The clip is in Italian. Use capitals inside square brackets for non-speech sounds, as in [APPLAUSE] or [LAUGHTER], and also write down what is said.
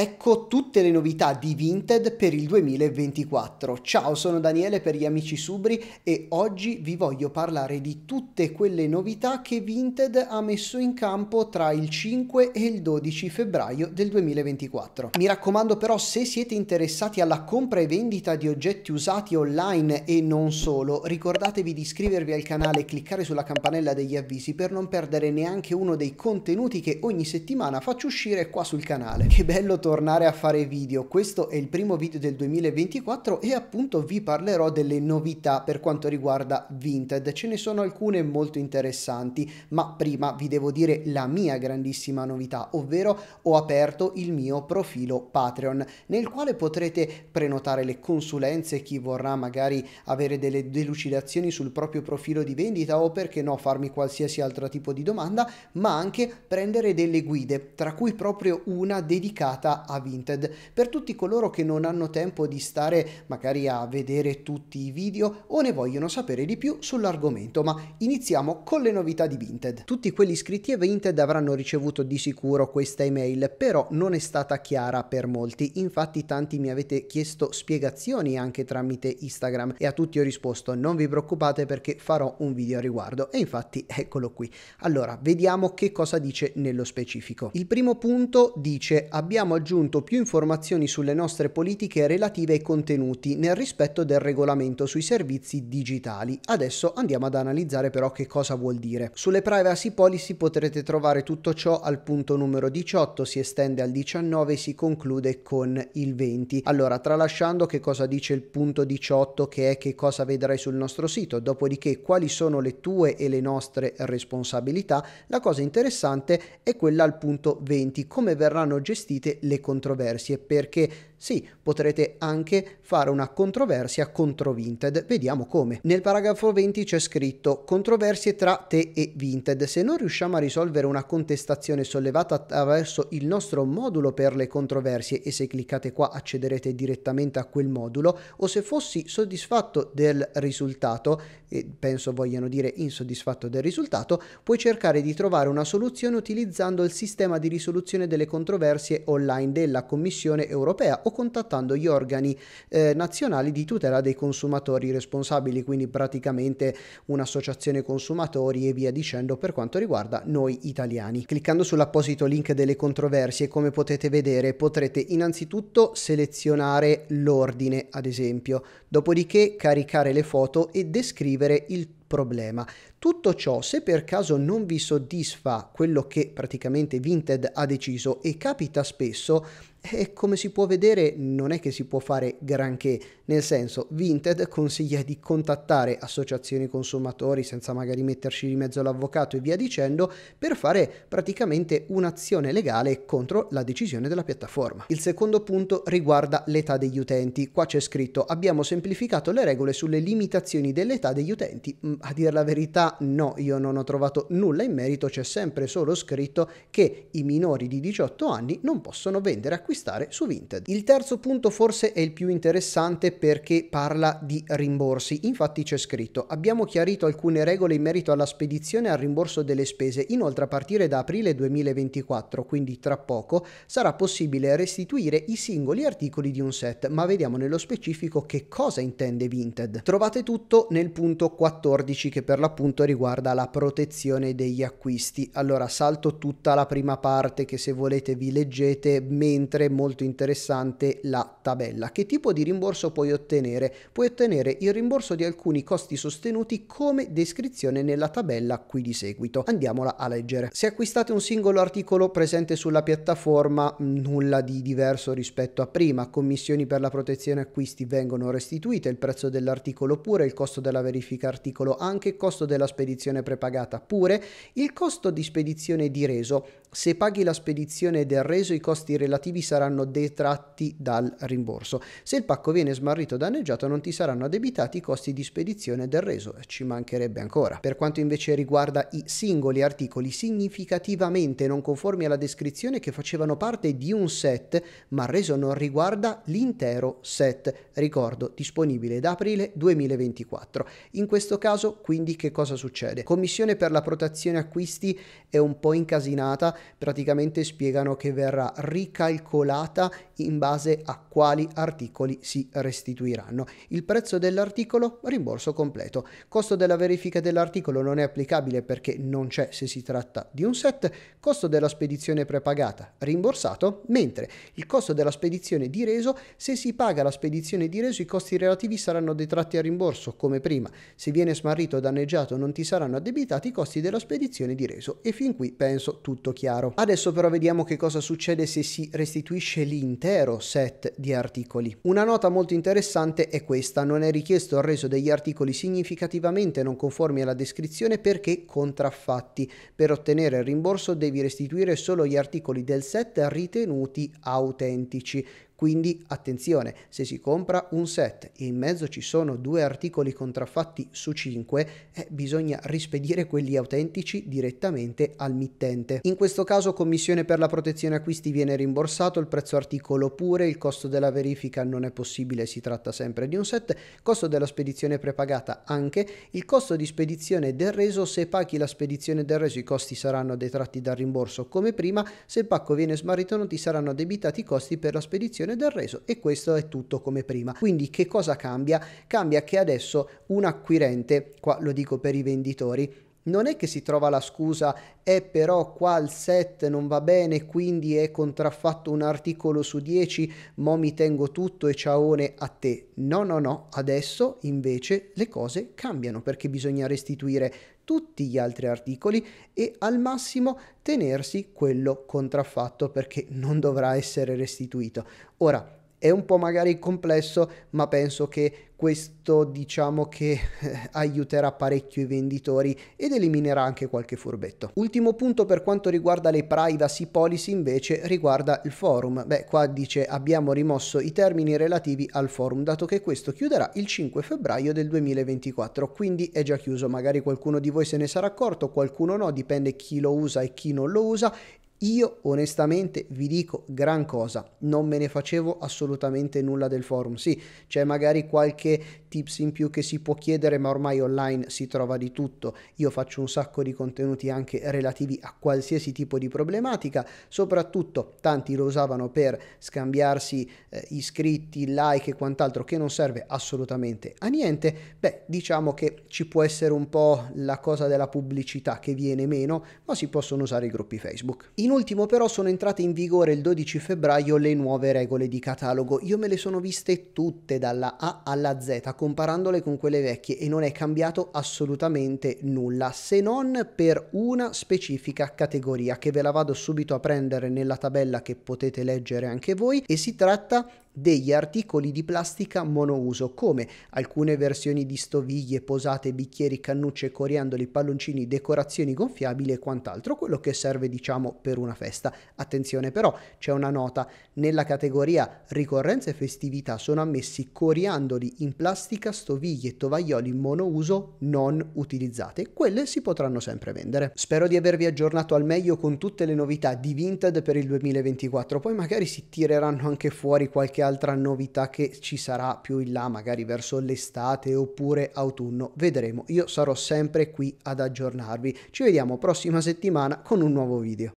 Ecco tutte le novità di Vinted per il 2024. Ciao, sono Daniele per gli amici Subri e oggi vi voglio parlare di tutte quelle novità che Vinted ha messo in campo tra il 5 e il 12 febbraio del 2024. Mi raccomando però se siete interessati alla compra e vendita di oggetti usati online e non solo, ricordatevi di iscrivervi al canale e cliccare sulla campanella degli avvisi per non perdere neanche uno dei contenuti che ogni settimana faccio uscire qua sul canale. Che bello tornare a fare video. Questo è il primo video del 2024 e appunto vi parlerò delle novità per quanto riguarda Vinted. Ce ne sono alcune molto interessanti, ma prima vi devo dire la mia grandissima novità, ovvero ho aperto il mio profilo Patreon, nel quale potrete prenotare le consulenze, chi vorrà magari avere delle delucidazioni sul proprio profilo di vendita o perché no farmi qualsiasi altro tipo di domanda, ma anche prendere delle guide, tra cui proprio una dedicata a Vinted. Per tutti coloro che non hanno tempo di stare magari a vedere tutti i video o ne vogliono sapere di più sull'argomento, ma iniziamo con le novità di Vinted. Tutti quelli iscritti a Vinted avranno ricevuto di sicuro questa email, però non è stata chiara per molti. Infatti tanti mi avete chiesto spiegazioni anche tramite Instagram e a tutti ho risposto non vi preoccupate perché farò un video a riguardo e infatti [LAUGHS] eccolo qui. Allora, vediamo che cosa dice nello specifico. Il primo punto dice abbiamo aggiunto più informazioni sulle nostre politiche relative ai contenuti nel rispetto del regolamento sui servizi digitali. Adesso andiamo ad analizzare però che cosa vuol dire. Sulle privacy policy potrete trovare tutto ciò al punto numero 18, si estende al 19 e si conclude con il 20. Allora, tralasciando che cosa dice il punto 18 che è che cosa vedrai sul nostro sito, dopodiché quali sono le tue e le nostre responsabilità, la cosa interessante è quella al punto 20, come verranno gestite le controversie perché sì, potrete anche fare una controversia contro Vinted. Vediamo come. Nel paragrafo 20 c'è scritto controversie tra te e Vinted. Se non riusciamo a risolvere una contestazione sollevata attraverso il nostro modulo per le controversie e se cliccate qua accederete direttamente a quel modulo o se fossi soddisfatto del risultato, e penso vogliano dire insoddisfatto del risultato, puoi cercare di trovare una soluzione utilizzando il sistema di risoluzione delle controversie online della Commissione europea o contattando gli organi eh, nazionali di tutela dei consumatori responsabili, quindi praticamente un'associazione consumatori e via dicendo per quanto riguarda noi italiani. Cliccando sull'apposito link delle controversie, come potete vedere, potrete innanzitutto selezionare l'ordine, ad esempio, dopodiché caricare le foto e descrivere il problema. Tutto ciò, se per caso non vi soddisfa quello che praticamente Vinted ha deciso e capita spesso, e come si può vedere non è che si può fare granché, nel senso Vinted consiglia di contattare associazioni consumatori senza magari metterci di mezzo l'avvocato e via dicendo per fare praticamente un'azione legale contro la decisione della piattaforma. Il secondo punto riguarda l'età degli utenti. Qua c'è scritto abbiamo semplificato le regole sulle limitazioni dell'età degli utenti. Mm, a dire la verità no, io non ho trovato nulla in merito, c'è sempre solo scritto che i minori di 18 anni non possono vendere acquistare acquistare su Vinted. Il terzo punto forse è il più interessante perché parla di rimborsi. Infatti c'è scritto abbiamo chiarito alcune regole in merito alla spedizione e al rimborso delle spese. Inoltre a partire da aprile 2024, quindi tra poco, sarà possibile restituire i singoli articoli di un set, ma vediamo nello specifico che cosa intende Vinted. Trovate tutto nel punto 14 che per l'appunto riguarda la protezione degli acquisti. Allora salto tutta la prima parte che se volete vi leggete mentre molto interessante la tabella. Che tipo di rimborso puoi ottenere? Puoi ottenere il rimborso di alcuni costi sostenuti come descrizione nella tabella qui di seguito. Andiamola a leggere. Se acquistate un singolo articolo presente sulla piattaforma, nulla di diverso rispetto a prima. Commissioni per la protezione acquisti vengono restituite, il prezzo dell'articolo pure, il costo della verifica articolo anche, il costo della spedizione prepagata pure, il costo di spedizione di reso. Se paghi la spedizione del reso i costi relativi saranno detratti dal rimborso. Se il pacco viene smarrito o danneggiato non ti saranno addebitati i costi di spedizione del reso, ci mancherebbe ancora. Per quanto invece riguarda i singoli articoli significativamente non conformi alla descrizione che facevano parte di un set, ma il reso non riguarda l'intero set, ricordo disponibile da aprile 2024. In questo caso quindi che cosa succede? Commissione per la protezione acquisti è un po' incasinata, praticamente spiegano che verrà ricalcolata calcolata in base a quali articoli si restituiranno. Il prezzo dell'articolo rimborso completo. Costo della verifica dell'articolo non è applicabile perché non c'è se si tratta di un set. Costo della spedizione prepagata rimborsato, mentre il costo della spedizione di reso, se si paga la spedizione di reso i costi relativi saranno detratti a rimborso come prima. Se viene smarrito o danneggiato non ti saranno addebitati i costi della spedizione di reso e fin qui penso tutto chiaro. Adesso però vediamo che cosa succede se si restituisce l'intero set di articoli. Una nota molto interessante è questa, non è richiesto il reso degli articoli significativamente non conformi alla descrizione perché contraffatti. Per ottenere il rimborso devi restituire solo gli articoli del set ritenuti autentici. Quindi attenzione, se si compra un set e in mezzo ci sono due articoli contraffatti su 5, eh, bisogna rispedire quelli autentici direttamente al mittente. In questo caso commissione per la protezione acquisti viene rimborsato, il prezzo articolo pure, il costo della verifica non è possibile, si tratta sempre di un set, costo della spedizione prepagata anche, il costo di spedizione del reso, se paghi la spedizione del reso i costi saranno detratti dal rimborso come prima, se il pacco viene smarrito non ti saranno addebitati i costi per la spedizione del reso e questo è tutto come prima. Quindi che cosa cambia? Cambia che adesso un acquirente, qua lo dico per i venditori, non è che si trova la scusa, è eh, però qua il set non va bene, quindi è contraffatto un articolo su 10, mo mi tengo tutto e ciaone a te. No, no, no, adesso invece le cose cambiano perché bisogna restituire tutti gli altri articoli e al massimo tenersi quello contraffatto perché non dovrà essere restituito. Ora, è un po' magari complesso, ma penso che questo diciamo che [LAUGHS] aiuterà parecchio i venditori ed eliminerà anche qualche furbetto. Ultimo punto per quanto riguarda le privacy policy invece riguarda il forum. Beh, qua dice abbiamo rimosso i termini relativi al forum, dato che questo chiuderà il 5 febbraio del 2024, quindi è già chiuso. Magari qualcuno di voi se ne sarà accorto, qualcuno no, dipende chi lo usa e chi non lo usa io onestamente vi dico gran cosa, non me ne facevo assolutamente nulla del forum. Sì, c'è magari qualche tips in più che si può chiedere, ma ormai online si trova di tutto. Io faccio un sacco di contenuti anche relativi a qualsiasi tipo di problematica, soprattutto tanti lo usavano per scambiarsi eh, iscritti, like e quant'altro che non serve assolutamente a niente. Beh, diciamo che ci può essere un po' la cosa della pubblicità che viene meno, ma si possono usare i gruppi Facebook. In ultimo però sono entrate in vigore il 12 febbraio le nuove regole di catalogo. Io me le sono viste tutte dalla A alla Z comparandole con quelle vecchie e non è cambiato assolutamente nulla se non per una specifica categoria che ve la vado subito a prendere nella tabella che potete leggere anche voi e si tratta degli articoli di plastica monouso come alcune versioni di stoviglie, posate, bicchieri, cannucce, coriandoli, palloncini, decorazioni gonfiabili e quant'altro, quello che serve diciamo per una festa. Attenzione però, c'è una nota, nella categoria ricorrenza e festività sono ammessi coriandoli in plastica, stoviglie e tovaglioli monouso non utilizzate, quelle si potranno sempre vendere. Spero di avervi aggiornato al meglio con tutte le novità di Vinted per il 2024, poi magari si tireranno anche fuori qualche altra novità che ci sarà più in là, magari verso l'estate oppure autunno. Vedremo, io sarò sempre qui ad aggiornarvi. Ci vediamo prossima settimana con un nuovo video.